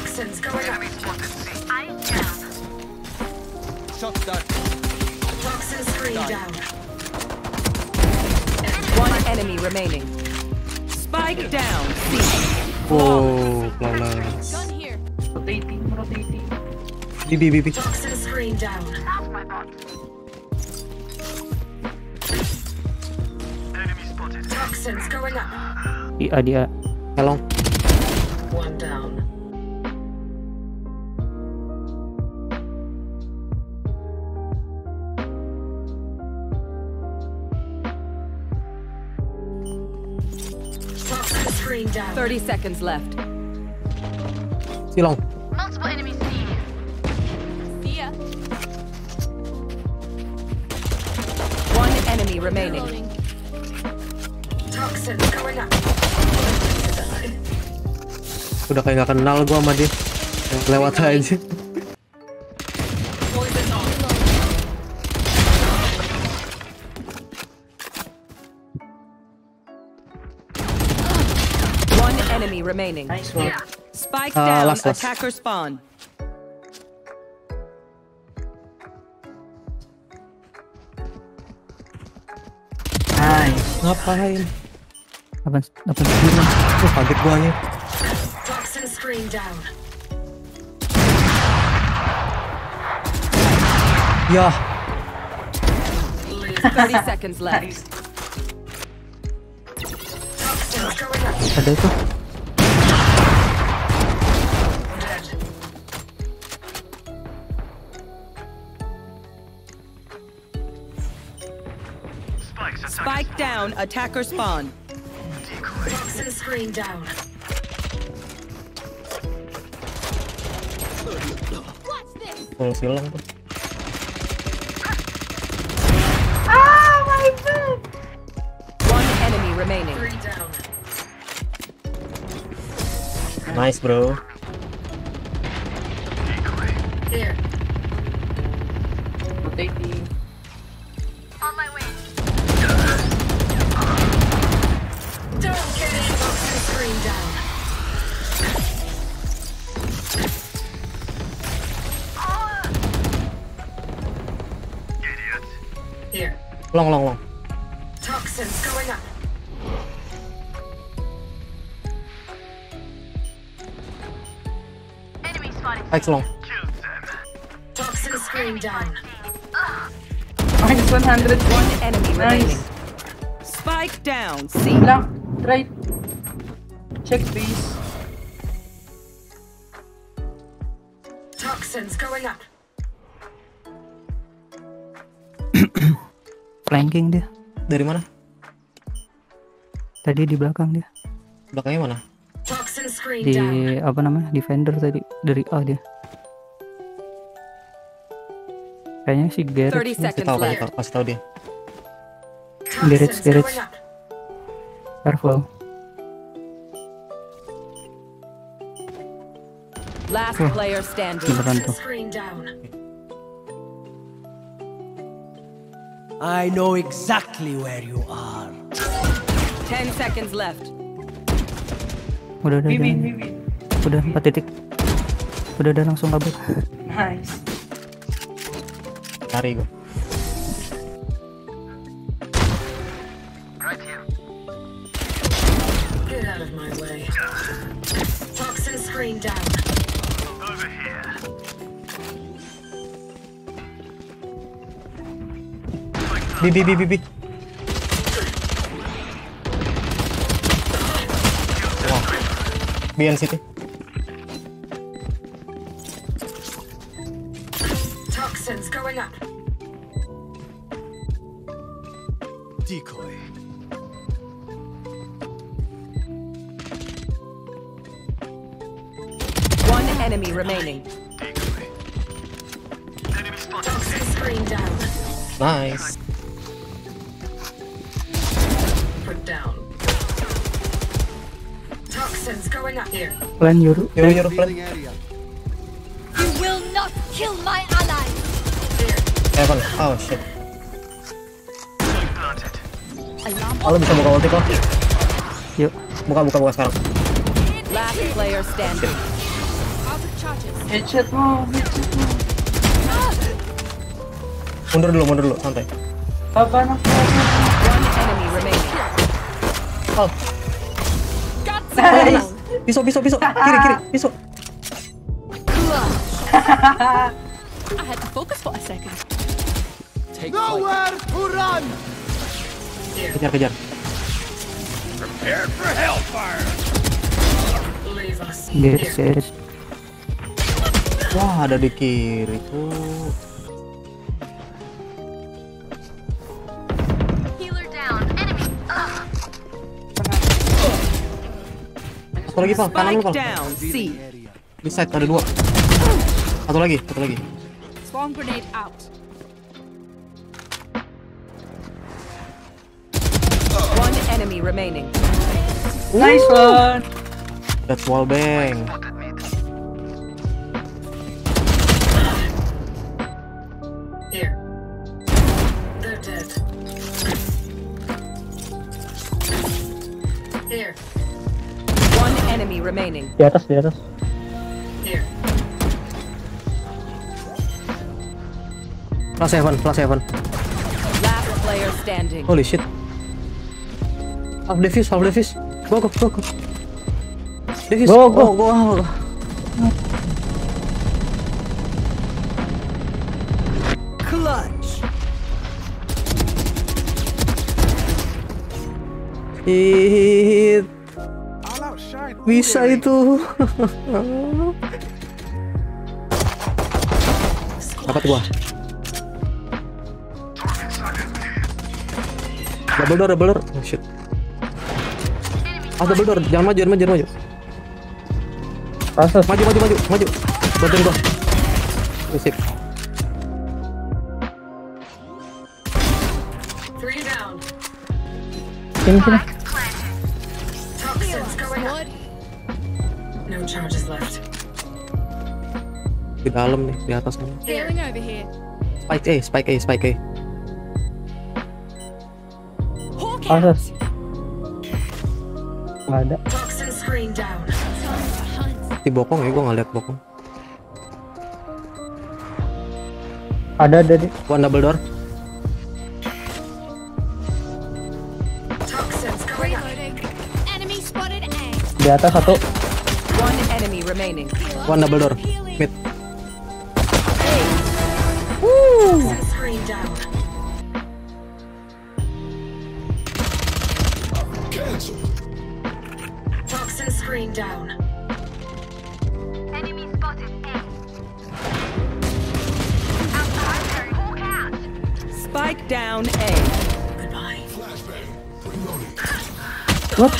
Toxins going up. I down. Shot done. Toxin screen down. One enemy remaining. Spike down. C. Oh, flawless. Gun here. Rotating, rotating. BB, BB. Toxin screen down. Enemy spotted. Toxins going up. Di A di A. One down. Screen down. 30 seconds left. Silong. Multiple enemies C. See ya. One enemy remaining. Reloading. Toxins going up. Udah kayak gak kenal gua sama dia. Lewat aja. Remaining. Nice one. Spike Ah, down. last, last. Attacker spawn. Nice. Ngapain? 8 89. Tuh kaget gua nya. Toxin screen down. Ya, 30 seconds left. Nice. Toxins. Ada tuh. Down. Attacker spawn. Toxin screen down. Watch this. full silong tuh. Ah, One enemy remaining. Three down. Nice, bro. Here. Rotating. On Long, long, long. Toxins going up. Enemy spotted. X long. Toxin screen down. Minus 100. One enemy remaining. Spike down. C. Lang. Right. Check please. Toxins going up. Flanking dia. Dari mana? Tadi di belakang dia. Belakangnya mana? Di apa namanya? Defender tadi dari A dia. Kayaknya si 30 Garrett. Kasih tahu, kasih tahu, kasih tahu dia. Going up. Careful. Last player standing. Beneran tuh. I know exactly where you are. 10 seconds left. Udah udah Bibin, udah. bibin. Udah 4 titik. Udah udah langsung kabur. Nice. Cari gua. Get out of my way. Toxin screen down. BB, BB, BB. Wah. BN City. Toxins going up. Decoy. One enemy remaining. Toxin screen down. Nice. Up here. Plan. Yuru, yuru, plan. You will not kill my allies. Heaven. Oh, shit. Oh, lu bisa buka ulti kok. Yuk. Buka, buka, buka sekarang. Last player standing. Headshot mo. Headshot mo. Mundur dulu, mundur dulu, santai. One enemy remaining. Guts Nice. Pisau, pisau, pisau. Kiri, kiri, pisau. I had to focus for a second. Take Nowhere to run! Kejar, kejar. Leave us. Yes, yes. Wah, ada di kiri tuh. Satu lagi, Pal. Kanan lu, Pal. Di side ada dua. Satu lagi, satu lagi. Swarm grenade out. One enemy remaining. Nice one. That's wall bang. Enemy remaining. Di atas, di atas. Here. Plus seven, plus seven. Last player standing. Holy shit. Half defuse, half defuse. Go, go, go, go. Defuse. Go, go. Oh, go, go. Clutch. Hit. Bisa itu. Dapat gua. Double door, double door. Oh shit. Ah, double door. Jangan maju, jangan maju, jangan maju. Atas. Maju, maju, maju, maju. Bantuin gua. Sip. Sini, sini. No charges left. Di dalam nih, di atas here. Spike A, spike A, spike A. Atas. Nggak ada. Di bokong ya, gua nggak lihat bokong. Ada, ada, di. One double door. Di atas satu. One enemy remaining. One double door. Mid. Toxin screen down. Toxin screen down. Enemy spotted A. Outside. Hawk out. Spike down A. Goodbye. What?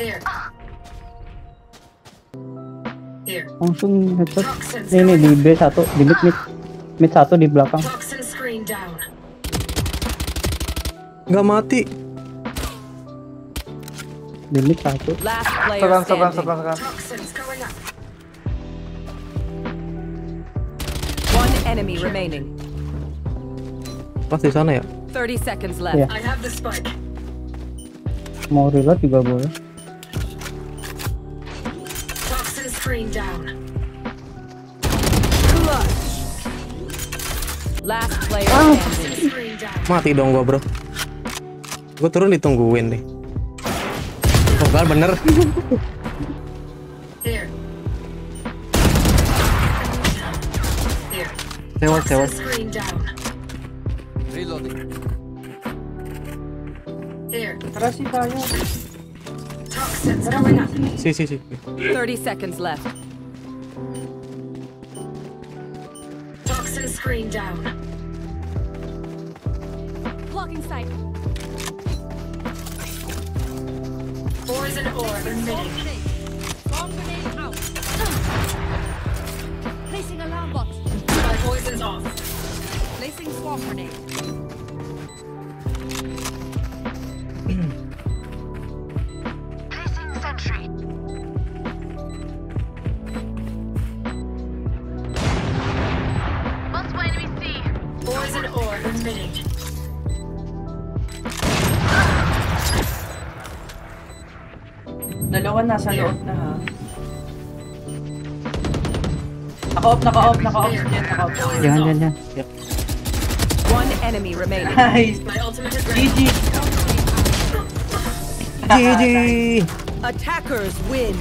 Here. Langsung headshot. Ini, ini di going up. B satu, di mid mid. Mid satu di belakang. Nggak mati. Di mid satu. Last player Saban, saban, standing. saban, saban. Toxins going up. One enemy remaining. Pas di sana ya. 30 seconds left. Iya. I have the spike. Mau reload juga boleh. train down. Last player oh. Mati dong gua, Bro. Gua turun ditungguin nih. Tunggal bener. Tewas, tewas. Reloading. Here. Terus sih, banyak. Ya. Toxins going up. Si, si, si. 30 seconds left. Toxin screen down. Blocking sight. Poison orb emitting. Swarm grenade out. Placing alarm bot. My poison's off. Placing swarm grenade. Poison orb emitting. Dalawa nasa loob na ha. Naka-off, naka-off, naka-off. Yan, naka-off. Yan, yan, yan. One enemy remaining. Nice. GG. GG! Attackers win.